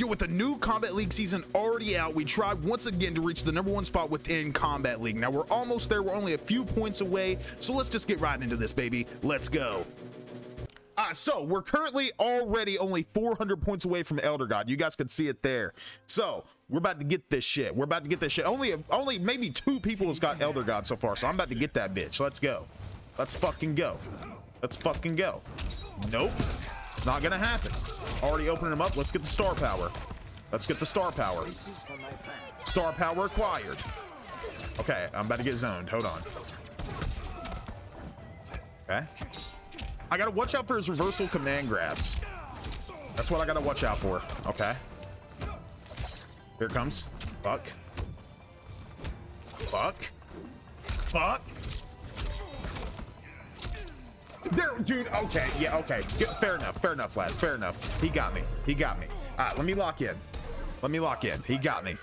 Yo, with the new Kombat League season already out, we tried once again to reach the number one spot within Kombat League. Now we're almost there. We're only a few points away. So let's just get right into this, baby. Let's go. Uh, so we're currently already only 400 points away from Elder God. You guys can see it there. So we're about to get this shit. We're about to get this shit. Only, only maybe two people has got Elder God so far. So I'm about to get that bitch. Let's go. Let's fucking go. Let's fucking go. Nope. Not gonna happen. Already opening them up. Let's get the star power. Let's get the star power. Star power acquired. Okay, I'm about to get zoned. Hold on. Okay. I gotta watch out for his reversal command grabs. That's what I gotta watch out for. Okay. Here comes. Fuck. Fuck. Fuck. There, dude. Okay. Yeah. Okay. Fair enough. Fair enough, lad. Fair enough. He got me. He got me. All right. Let me lock in. Let me lock in. He got me.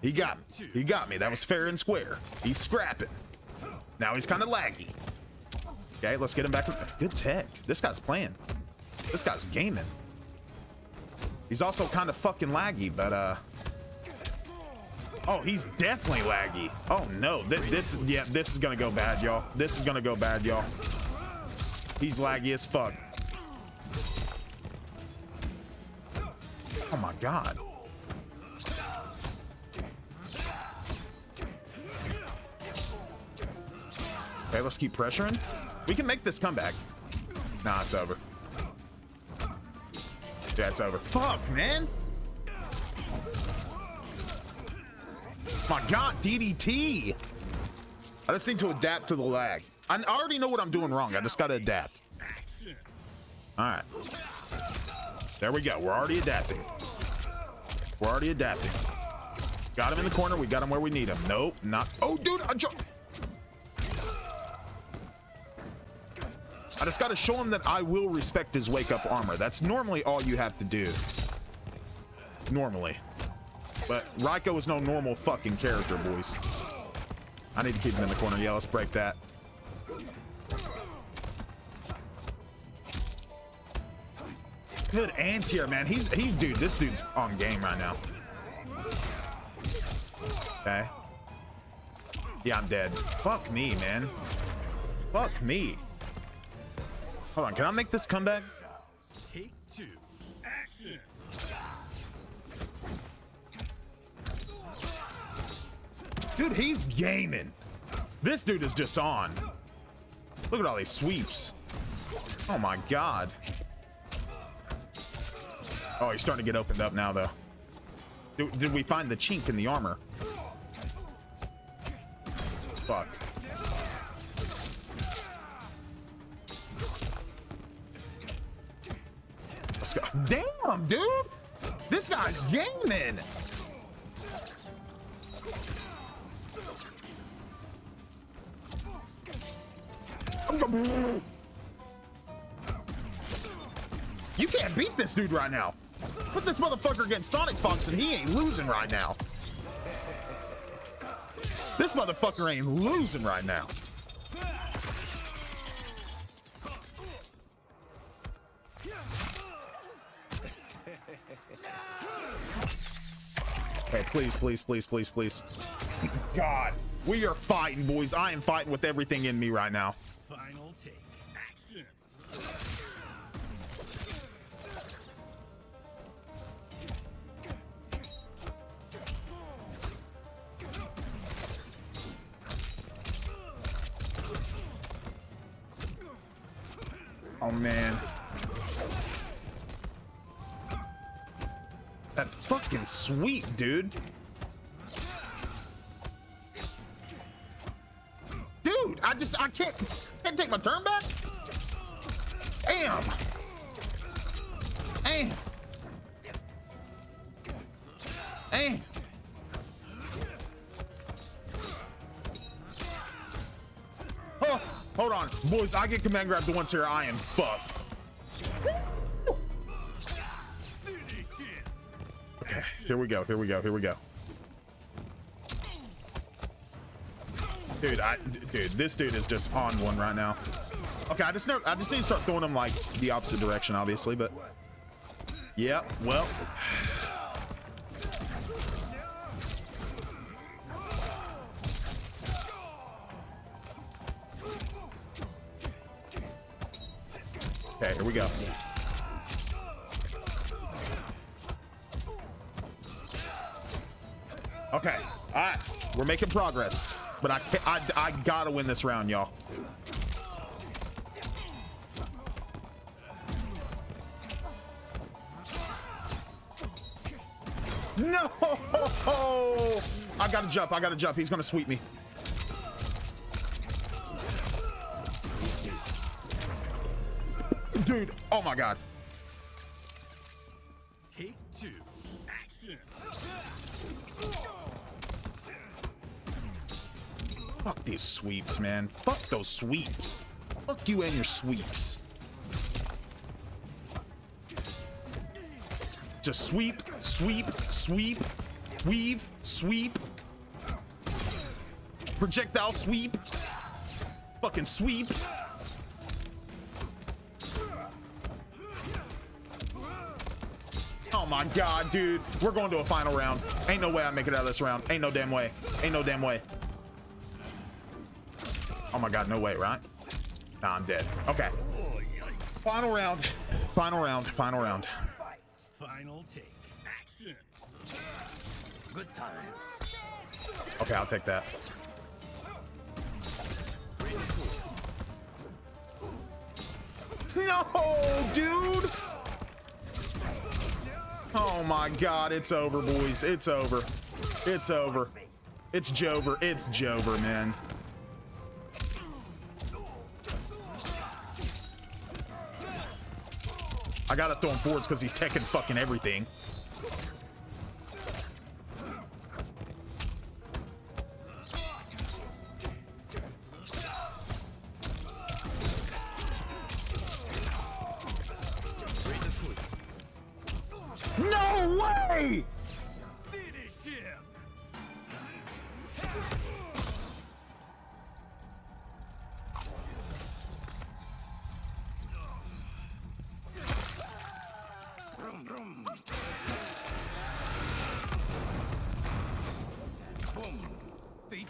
He got me. He got me. That was fair and square. He's scrapping. Now he's kind of laggy. Okay, let's get him back. Good tech. This guy's playing. This guy's gaming. He's also kind of fucking laggy, but uh. Oh, he's definitely laggy. Oh no, Th this yeah, this is gonna go bad, y'all. This is gonna go bad, y'all. He's laggy as fuck. Oh my god. Okay, let's keep pressuring. We can make this comeback. Nah, it's over. It's over. Fuck, man. My god, DDT. I just need to adapt to the lag. I already know what I'm doing wrong. I just got to adapt. All right. There we go. We're already adapting. We're already adapting. Got him in the corner. We got him where we need him. Nope, not. Oh, dude, I jumped. I just got to show him that I will respect his wake-up armor. That's normally all you have to do. Normally. But Reiko is no normal fucking character, boys. I need to keep him in the corner. Yeah, let's break that. Good anti-air, man. He's, he, dude, this dude's on game right now. Okay. Yeah, I'm dead. Fuck me, man. Fuck me. Hold on, can I make this comeback? Take two. Action. Dude, he's gaming. This dude is just on. Look at all these sweeps. Oh my god. Oh, he's starting to get opened up now, though. Did, did we find the chink in the armor? Fuck. Let's go. Damn, dude! This guy's gaming! You can't beat this dude right now. Put this motherfucker against Sonic Fox and he ain't losing right now. This motherfucker ain't losing right now. Okay, please, please, please, please, please. God, we are fighting, boys. I am fighting with everything in me right now. Final take. Action. Oh man. That fucking sweet, dude. Dude, I just, I can't, can't take my turn back. Damn. Damn. Damn. Oh, hold on. Boys, I get command grab the once here. I am fucked. Okay, here we go. Here we go. Here we go. Dude, I, dude, this dude is just on one right now. Okay, I just know, I just need to start throwing him like the opposite direction, obviously, but yeah, well. Okay, here we go. Okay, all right, we're making progress but I, I, I gotta win this round, y'all. No! I gotta jump. I gotta jump. He's gonna sweep me. Dude, oh my god. Take two. Action. Fuck these sweeps, man. Fuck those sweeps. Fuck you and your sweeps. Just sweep, sweep, sweep, weave, sweep. Projectile sweep. Fucking sweep. Oh my god, dude. We're going to a final round. Ain't no way I make it out of this round. Ain't no damn way. Ain't no damn way. Oh my god, no way, right? Nah, I'm dead. Okay. Final round. Final round. Final round. Final take. Action. Good times. Okay, I'll take that. No, dude. Oh my god, it's over, boys. It's over. It's over. It's Jover. It's Jover, man. I gotta throw him forwards because he's taking fucking everything. No way!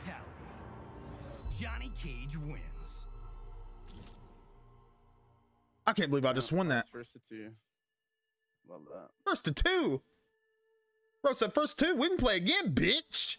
Fatality. Johnny Cage wins. I can't believe I just won that. First to two. Love that. First to two. Bro said first two. We can play again, bitch.